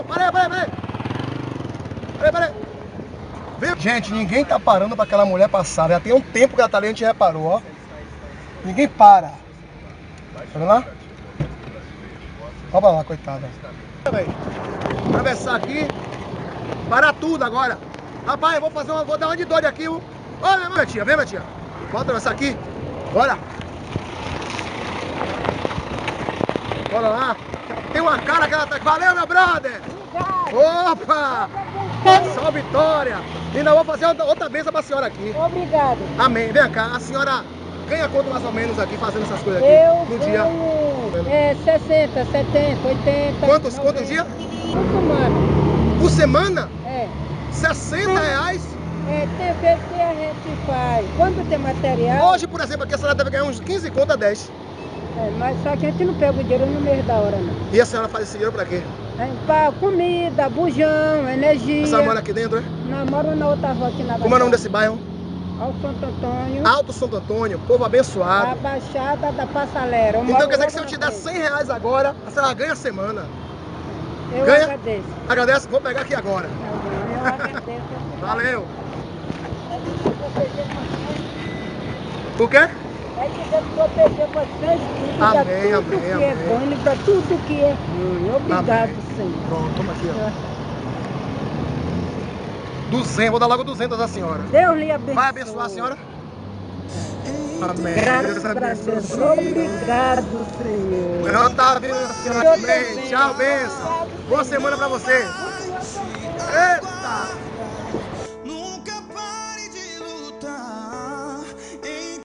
não. Peraí, peraí, peraí. Peraí, peraí. Viu? Gente, ninguém tá parando pra aquela mulher passar. Já tem um tempo que ela tá ali, a gente reparou, ó. Ninguém para. Tá vendo lá? Olha lá, coitada. Atravessar aqui. Para tudo agora. Rapaz, eu vou fazer uma. Vou dar uma de dor aqui. Ó, Olha, minha tia, vem, minha tia. Vamos atravessar aqui. Bora. Bora lá. Uma cara que ela tá. Valeu, meu brother! Opa! Só vitória! Ainda vou fazer outra, benção pra senhora aqui. Obrigado. Amém. Vem cá, a senhora ganha quanto mais ou menos aqui fazendo essas coisas aqui? Eu no dia? é, 60, 70, 80. Quantos, 90. quantos dias? Por semana. Por semana? É. 60 reais? É, tem vezes que a gente faz. Quando tem material. Hoje, por exemplo, aqui a senhora deve ganhar uns 15 conto a 10. É, mas só que a gente não pega o dinheiro no mês da hora, não. E a senhora faz esse dinheiro pra quê? É, pra comida, bujão, energia. A senhora mora aqui dentro, é? Não, moro na outra rua aqui na Como é o nome desse bairro? Ao Santo Antônio. Alto Santo Antônio, povo A abençoado. Baixada da Passalera. Eu Então quer dizer que se eu te der frente. 100 reais agora, a senhora ganha a semana. Eu ganha? agradeço. Agradece? Vou pegar aqui agora. Eu agradeço. Valeu. O quê? Vai te Deus proteger vocês tudo, Amém, pra tudo amém, que é amém. bom e para tudo que é ruim. Obrigado, Amém. Senhor. Pronto, toma aqui, ó. 200, vou dar logo 200 à senhora. Deus lhe abençoe. Vai abençoar a senhora? Amém. Graças a. Deus. Obrigado, Senhor. Eu tá vendo a senhora. Amém. Tchau, benção. Boa semana pra você. Eita!